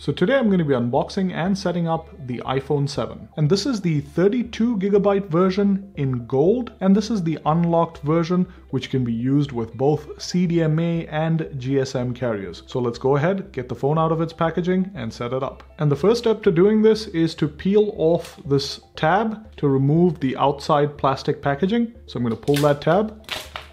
So today I'm going to be unboxing and setting up the iPhone 7. And this is the 32 gigabyte version in gold and this is the unlocked version which can be used with both CDMA and GSM carriers. So let's go ahead, get the phone out of its packaging and set it up. And the first step to doing this is to peel off this tab to remove the outside plastic packaging. So I'm going to pull that tab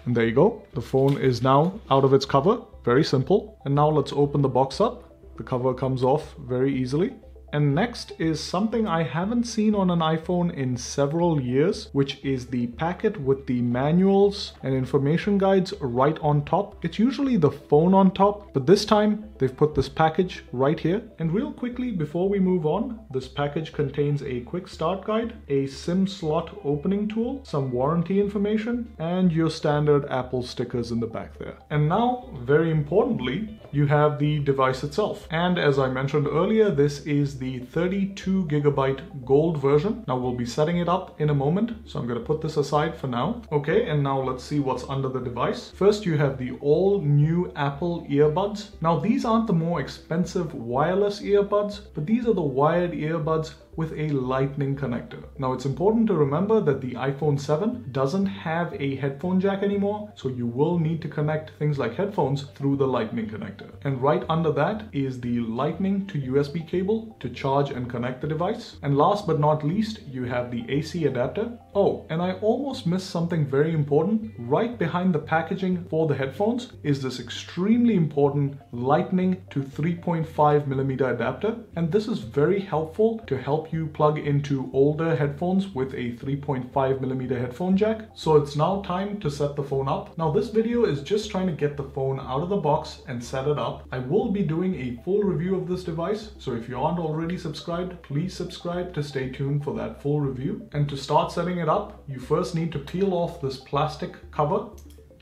and there you go. The phone is now out of its cover. Very simple. And now let's open the box up. The cover comes off very easily. And next is something I haven't seen on an iPhone in several years, which is the packet with the manuals and information guides right on top. It's usually the phone on top, but this time they've put this package right here. And real quickly, before we move on, this package contains a quick start guide, a SIM slot opening tool, some warranty information, and your standard Apple stickers in the back there. And now, very importantly, you have the device itself. And as I mentioned earlier, this is the the 32 gigabyte gold version. Now we'll be setting it up in a moment. So I'm going to put this aside for now. Okay, and now let's see what's under the device. First, you have the all new Apple earbuds. Now these aren't the more expensive wireless earbuds, but these are the wired earbuds with a lightning connector. Now it's important to remember that the iPhone 7 doesn't have a headphone jack anymore, so you will need to connect things like headphones through the lightning connector. And right under that is the lightning to USB cable to charge and connect the device. And last but not least, you have the AC adapter. Oh, and I almost missed something very important. Right behind the packaging for the headphones is this extremely important lightning to 3.5 millimeter adapter. And this is very helpful to help you plug into older headphones with a 3.5 millimeter headphone jack. So it's now time to set the phone up. Now this video is just trying to get the phone out of the box and set it up. I will be doing a full review of this device. So if you aren't already subscribed, please subscribe to stay tuned for that full review. And to start setting it up, you first need to peel off this plastic cover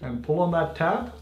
and pull on that tab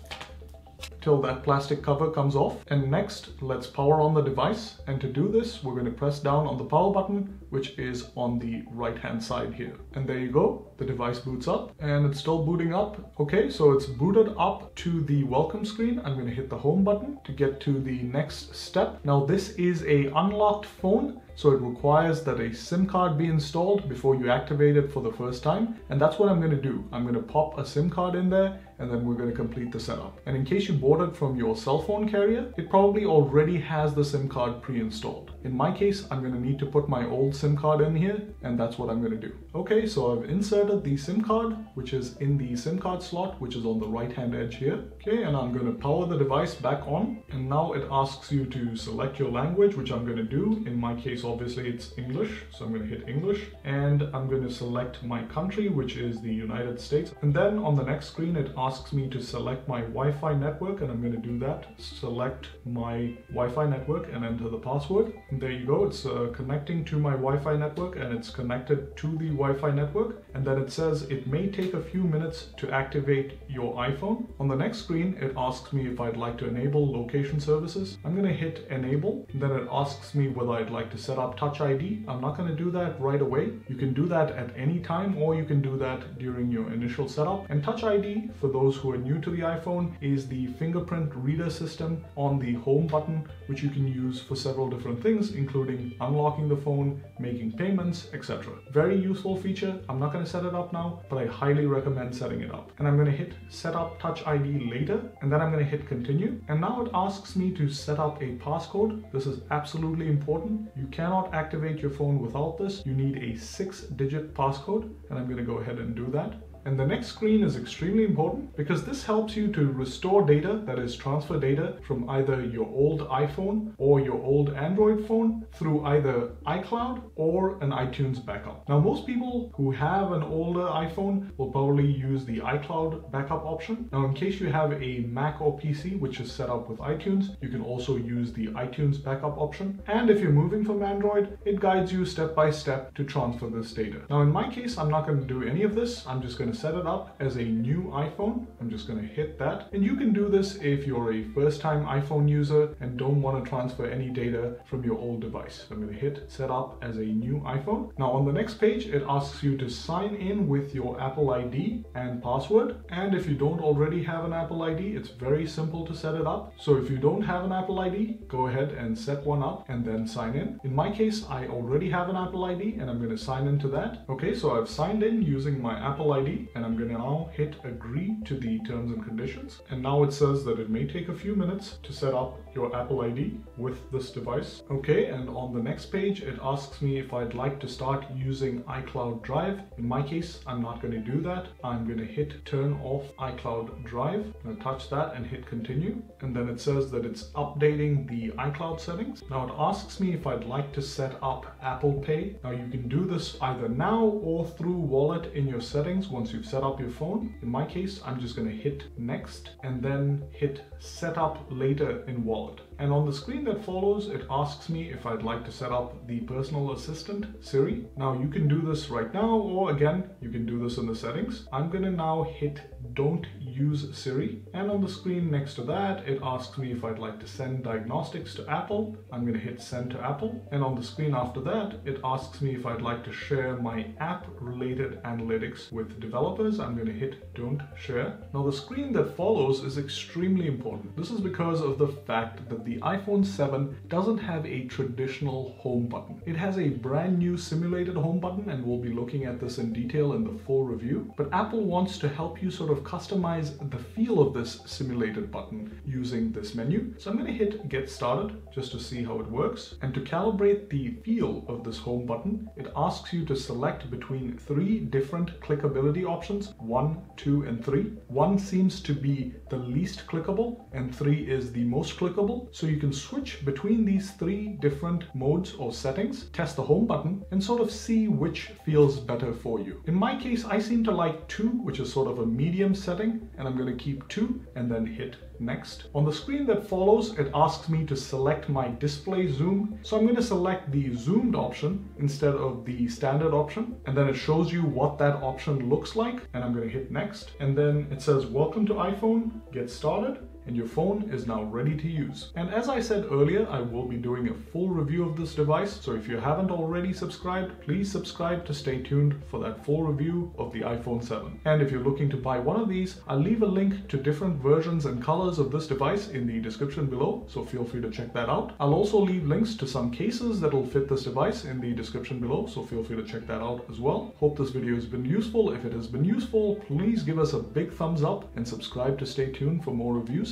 till that plastic cover comes off. And next, let's power on the device. And to do this, we're going to press down on the power button, which is on the right hand side here. And there you go, the device boots up and it's still booting up. Okay, so it's booted up to the welcome screen. I'm going to hit the home button to get to the next step. Now this is a unlocked phone so it requires that a SIM card be installed before you activate it for the first time. And that's what I'm going to do. I'm going to pop a SIM card in there and then we're going to complete the setup. And in case you bought it from your cell phone carrier, it probably already has the SIM card pre-installed. In my case, I'm going to need to put my old SIM card in here and that's what I'm going to do. Okay, so I've inserted the SIM card, which is in the SIM card slot, which is on the right hand edge here. Okay, and I'm going to power the device back on. And now it asks you to select your language, which I'm going to do. In my case, obviously it's English. So I'm going to hit English and I'm going to select my country, which is the United States. And then on the next screen, it asks me to select my Wi-Fi network and I'm going to do that. Select my Wi-Fi network and enter the password. And there you go. It's uh, connecting to my Wi-Fi network and it's connected to the Wi-Fi network. And then it says it may take a few minutes to activate your iPhone. On the next screen, it asks me if I'd like to enable location services. I'm going to hit enable. Then it asks me whether I'd like to set up Touch ID. I'm not going to do that right away. You can do that at any time or you can do that during your initial setup. And Touch ID, for those who are new to the iPhone, is the fingerprint reader system on the home button, which you can use for several different things, including unlocking the phone, making payments, etc. Very useful feature. I'm not going to set it up now, but I highly recommend setting it up. And I'm going to hit set up Touch ID later, and then I'm going to hit continue. And now it asks me to set up a passcode. This is absolutely important. You cannot activate your phone without this. You need a six digit passcode, and I'm going to go ahead and do that. And the next screen is extremely important because this helps you to restore data, that is transfer data from either your old iPhone or your old Android phone through either iCloud or an iTunes backup. Now most people who have an older iPhone will probably use the iCloud backup option. Now in case you have a Mac or PC which is set up with iTunes, you can also use the iTunes backup option. And if you're moving from Android, it guides you step by step to transfer this data. Now in my case, I'm not going to do any of this. I'm just going to to set it up as a new iPhone. I'm just going to hit that. And you can do this if you're a first time iPhone user and don't want to transfer any data from your old device. I'm going to hit set up as a new iPhone. Now on the next page, it asks you to sign in with your Apple ID and password. And if you don't already have an Apple ID, it's very simple to set it up. So if you don't have an Apple ID, go ahead and set one up and then sign in. In my case, I already have an Apple ID and I'm going to sign into that. Okay, so I've signed in using my Apple ID and I'm going to now hit agree to the terms and conditions. And now it says that it may take a few minutes to set up your Apple ID with this device. Okay, and on the next page, it asks me if I'd like to start using iCloud Drive. In my case, I'm not going to do that. I'm going to hit turn off iCloud Drive. To touch that and hit continue. And then it says that it's updating the iCloud settings. Now it asks me if I'd like to set up Apple Pay. Now you can do this either now or through Wallet in your settings once you've set up your phone. In my case, I'm just going to hit next and then hit set up later in Wallet. And on the screen that follows, it asks me if I'd like to set up the personal assistant Siri. Now you can do this right now, or again, you can do this in the settings. I'm gonna now hit don't use Siri. And on the screen next to that, it asks me if I'd like to send diagnostics to Apple. I'm gonna hit send to Apple. And on the screen after that, it asks me if I'd like to share my app related analytics with developers. I'm gonna hit don't share. Now the screen that follows is extremely important. This is because of the fact that the iPhone 7 doesn't have a traditional home button. It has a brand new simulated home button and we'll be looking at this in detail in the full review. But Apple wants to help you sort of customize the feel of this simulated button using this menu. So I'm going to hit get started just to see how it works. And to calibrate the feel of this home button, it asks you to select between three different clickability options, one, two, and three. One seems to be the least clickable and three is the most clickable. So you can switch between these three different modes or settings, test the home button, and sort of see which feels better for you. In my case, I seem to like two, which is sort of a medium setting, and I'm going to keep two and then hit next. On the screen that follows, it asks me to select my display zoom. So I'm going to select the zoomed option instead of the standard option. And then it shows you what that option looks like. And I'm going to hit next. And then it says, welcome to iPhone, get started and your phone is now ready to use. And as I said earlier, I will be doing a full review of this device, so if you haven't already subscribed, please subscribe to stay tuned for that full review of the iPhone 7. And if you're looking to buy one of these, I'll leave a link to different versions and colors of this device in the description below, so feel free to check that out. I'll also leave links to some cases that will fit this device in the description below, so feel free to check that out as well. Hope this video has been useful. If it has been useful, please give us a big thumbs up and subscribe to stay tuned for more reviews.